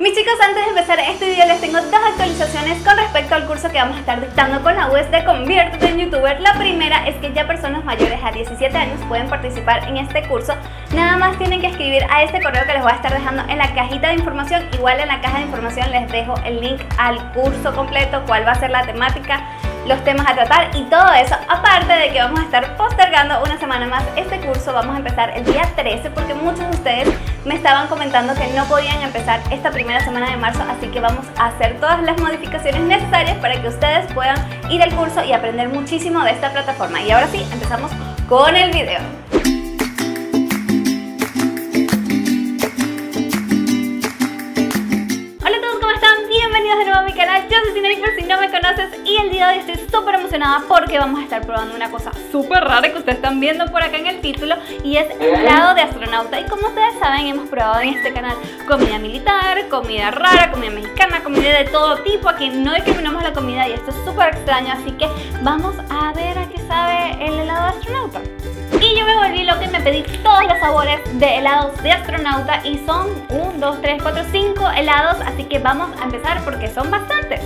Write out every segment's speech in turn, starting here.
Mis chicos, antes de empezar este video les tengo dos actualizaciones con respecto al curso que vamos a estar dictando con la web de Conviértete en YouTuber. La primera es que ya personas mayores a 17 años pueden participar en este curso. Nada más tienen que escribir a este correo que les voy a estar dejando en la cajita de información. Igual en la caja de información les dejo el link al curso completo, cuál va a ser la temática, los temas a tratar y todo eso. Aparte de que vamos a estar postergando una semana más este curso, vamos a empezar el día 13 porque muchos de ustedes me estaban comentando que no podían empezar esta primera semana de marzo, así que vamos a hacer todas las modificaciones necesarias para que ustedes puedan ir al curso y aprender muchísimo de esta plataforma. Y ahora sí, empezamos con el video. Emocionada porque vamos a estar probando una cosa súper rara que ustedes están viendo por acá en el título y es helado de astronauta y como ustedes saben hemos probado en este canal comida militar, comida rara, comida mexicana, comida de todo tipo, aquí no discriminamos la comida y esto es súper extraño así que vamos a ver a qué sabe el helado de astronauta. Y yo me volví loca y me pedí todos los sabores de helados de astronauta y son 1, 2, 3, 4, 5 helados, así que vamos a empezar porque son bastantes.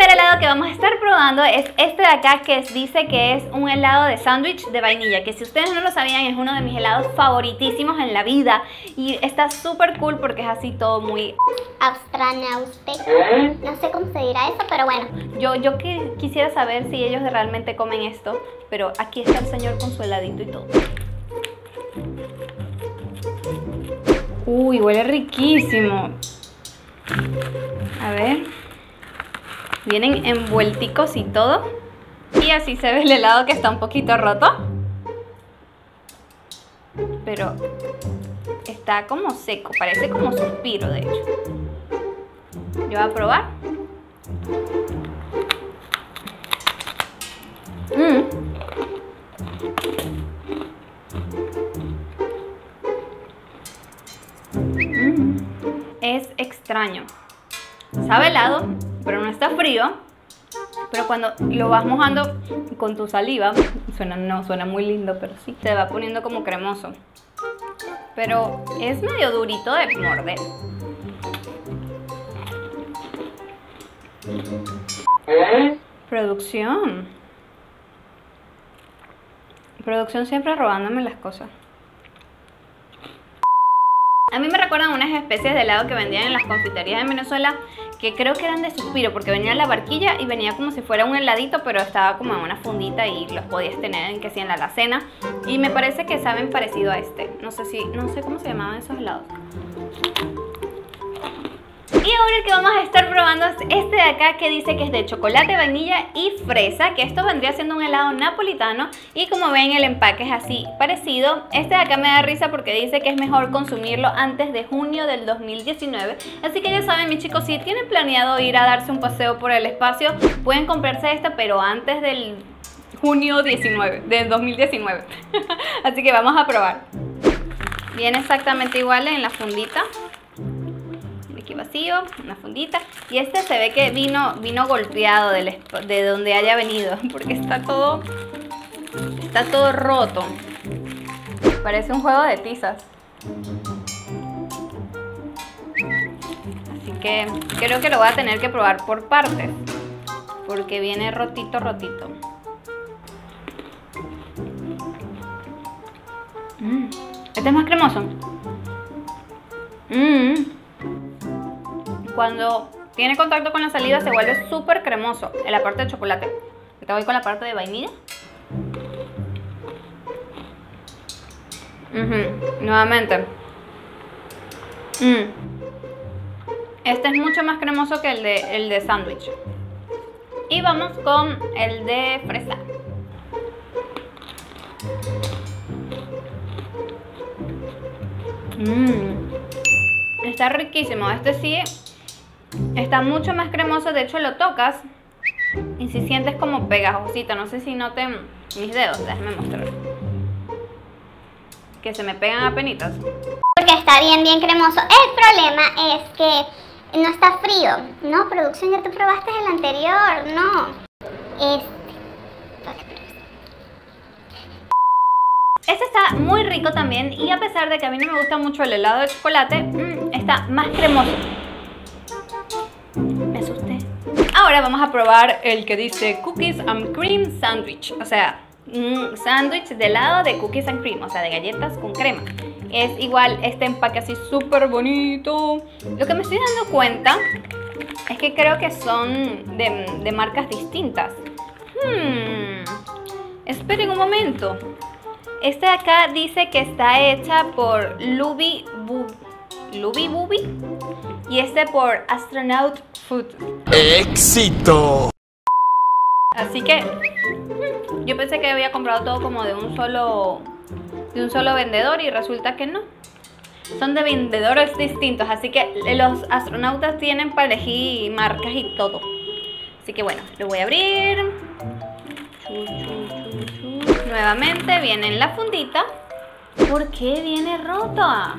El primer helado que vamos a estar probando es este de acá que dice que es un helado de sándwich de vainilla, que si ustedes no lo sabían es uno de mis helados favoritísimos en la vida y está súper cool porque es así todo muy astronauta. No sé cómo se dirá eso, pero bueno. Yo, yo que quisiera saber si ellos realmente comen esto, pero aquí está el señor con su heladito y todo. Uy, huele riquísimo. A ver. Vienen envuelticos y todo. Y así se ve el helado que está un poquito roto. Pero está como seco, parece como suspiro de hecho. Yo voy a probar. Mm. Mm. Es extraño. Sabe helado, pero no está frío. Pero cuando lo vas mojando con tu saliva, suena, no suena muy lindo, pero sí, te va poniendo como cremoso. Pero es medio durito de morder. Producción. Producción siempre robándome las cosas. A mí me recuerdan unas especies de helado que vendían en las confiterías de Venezuela que creo que eran de suspiro porque venía en la barquilla y venía como si fuera un heladito pero estaba como en una fundita y los podías tener en que sí en la alacena y me parece que saben parecido a este. No sé si, no sé cómo se llamaban esos helados. Y ahora el que vamos a estar probando es este de acá que dice que es de chocolate, vainilla y fresa, que esto vendría siendo un helado napolitano y como ven el empaque es así parecido. Este de acá me da risa porque dice que es mejor consumirlo antes de junio del 2019, así que ya saben mis chicos, si tienen planeado ir a darse un paseo por el espacio, pueden comprarse esta pero antes del junio 19, del 2019. así que vamos a probar. Viene exactamente igual en la fundita vacío, una fundita. Y este se ve que vino, vino golpeado de donde haya venido, porque está todo, está todo roto. Parece un juego de tizas. Así que creo que lo voy a tener que probar por partes, porque viene rotito, rotito. Mm, este es más cremoso. Mmm cuando tiene contacto con la saliva se vuelve súper cremoso en la parte de chocolate. Te voy con la parte de vainilla. Nuevamente. Mm. Este es mucho más cremoso que el de, el de sándwich. Y vamos con el de fresa. Mmm. Está riquísimo. Este sí Está mucho más cremoso, de hecho lo tocas y si sientes como pegajosita, no sé si noten mis dedos, déjenme mostrar. Que se me pegan a penitas. Porque está bien, bien cremoso. El problema es que no está frío. No, producción, ya tú probaste el anterior. No. Este. Este está muy rico también y a pesar de que a mí no me gusta mucho el helado de chocolate, mm, está más cremoso. Me asusté. Ahora vamos a probar el que dice Cookies and Cream Sandwich. O sea, un sándwich de helado de cookies and cream, o sea, de galletas con crema. Es igual este empaque así súper bonito. Lo que me estoy dando cuenta es que creo que son de, marcas distintas. Hmm. Esperen un momento. Este de acá dice que está hecha por Luby Luby Bubi y este por Astronaut Food. ¡Éxito! Así que yo pensé que había comprado todo como de un solo de un solo vendedor y resulta que no. Son de vendedores distintos, así que los astronautas tienen para elegir marcas y todo. Así que bueno, lo voy a abrir. Nuevamente viene en la fundita. ¿Por qué viene rota?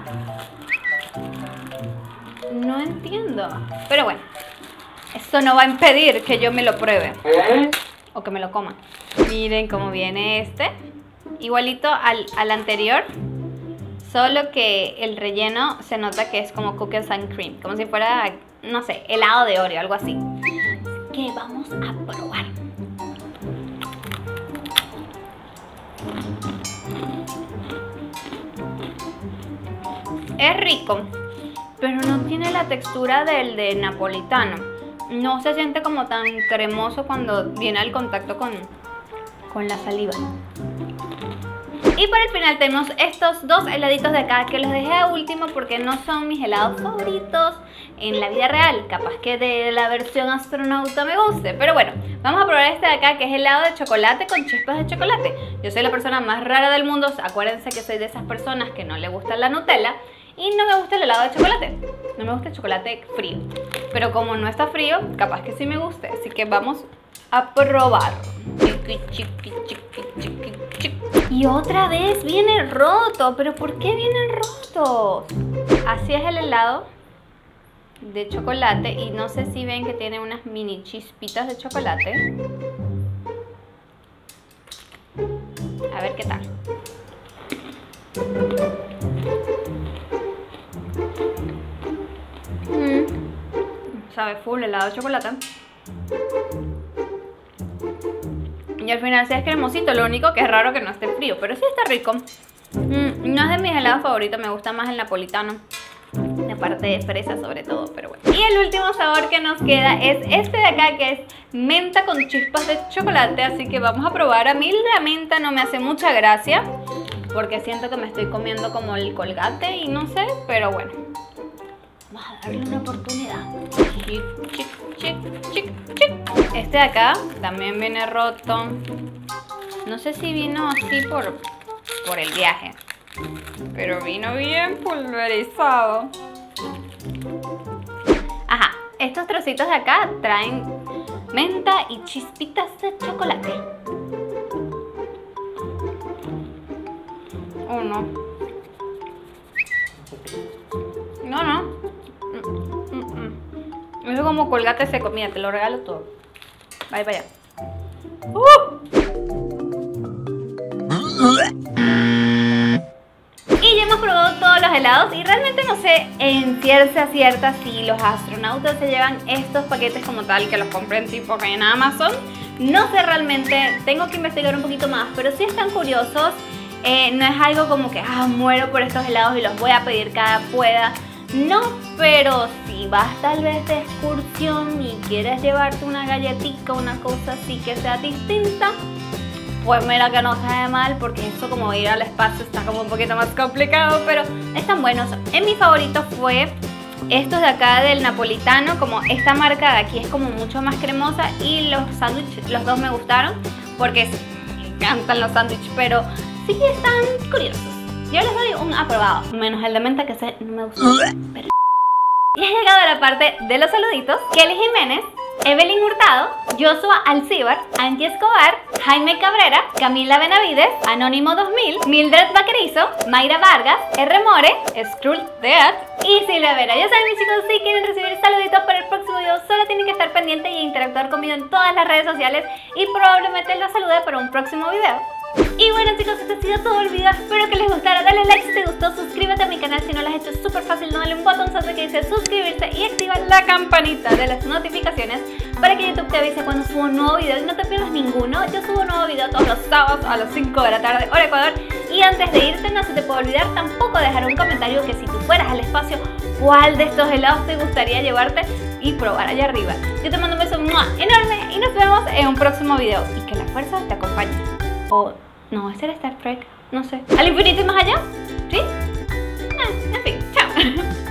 No entiendo. Pero bueno, esto no va a impedir que yo me lo pruebe. O que me lo coma. Miren cómo viene este. Igualito al, al anterior. Solo que el relleno se nota que es como cookies and cream. Como si fuera, no sé, helado de Oreo, algo así. Que vamos a probar. Es rico, pero no tiene la textura del de napolitano. No se siente como tan cremoso cuando viene al contacto con, con la saliva. Y para el final tenemos estos dos heladitos de acá que los dejé a último porque no son mis helados favoritos en la vida real. Capaz que de la versión astronauta me guste. Pero bueno, vamos a probar este de acá que es helado de chocolate con chispas de chocolate. Yo soy la persona más rara del mundo. Acuérdense que soy de esas personas que no le gusta la Nutella. Y no me gusta el helado de chocolate. No me gusta el chocolate frío. Pero como no está frío, capaz que sí me guste. Así que vamos a probar. Y otra vez viene roto. ¿Pero por qué vienen rotos? Así es el helado de chocolate. Y no sé si ven que tiene unas mini chispitas de chocolate. A ver qué tal. Sabe full helado de chocolate. Y al final sí es cremosito, lo único que es raro que no esté frío, pero sí está rico. Mm, no es de mis helados favoritos, me gusta más el napolitano. La parte de fresa sobre todo, pero bueno. Y el último sabor que nos queda es este de acá que es menta con chispas de chocolate, así que vamos a probar. A mí la menta no me hace mucha gracia, porque siento que me estoy comiendo como el colgate y no sé, pero bueno. Vamos a darle una oportunidad. Este de acá también viene roto. No sé si vino así por, por el viaje. Pero vino bien pulverizado. Ajá, estos trocitos de acá traen menta y chispitas de chocolate. Oh. No, como colgate seco. Mira, te lo regalo todo. Vaya, vaya. ¡Uh! Y ya hemos probado todos los helados y realmente no sé en cierta cierta si los astronautas se llevan estos paquetes como tal que los compren tipo en Amazon. No sé realmente, tengo que investigar un poquito más, pero si están curiosos. Eh, no es algo como que ah, muero por estos helados y los voy a pedir cada pueda. No, pero si vas tal vez de excursión y quieres llevarte una galletita, una cosa así que sea distinta, pues mira que no sabe mal porque eso como ir al espacio está como un poquito más complicado, pero están buenos. En mi favorito fue estos de acá del napolitano, como esta marca de aquí es como mucho más cremosa y los sándwiches, los dos me gustaron porque me encantan los sándwiches, pero sí están curiosos. Yo les doy un aprobado, menos el de menta que sé, no me gusta. Y ha llegado a la parte de los saluditos. Kelly Jiménez, Evelyn Hurtado, Joshua Alcibar, Angie Escobar, Jaime Cabrera, Camila Benavides, Anónimo 2000, Mildred Vaquerizo, Mayra Vargas, R. More, Skrull Deat y Silvia Vera. Ya saben mis chicos, si quieren recibir saluditos para el próximo video, solo tienen que estar pendientes y interactuar conmigo en todas las redes sociales y probablemente los salude para un próximo video. Y bueno chicos, este ha sido todo el video, espero que les gustara, dale like si te gustó, suscríbete a mi canal si no lo has hecho, es súper fácil, no dale un botonzote que dice suscribirse y activa la campanita de las notificaciones para que YouTube te avise cuando subo un nuevo video. Y no te pierdas ninguno, yo subo un nuevo video todos los sábados a las 5 de la tarde, hora Ecuador, y antes de irte no se te puede olvidar tampoco dejar un comentario que si tú fueras al espacio, cuál de estos helados te gustaría llevarte y probar allá arriba. Yo te mando un beso enorme. Y nos vemos en un próximo video. Y que la fuerza te acompañe. O, no, este era Star Trek, no sé. ¿Al infinito y más allá? ¿Sí? Ah, en fin, chao.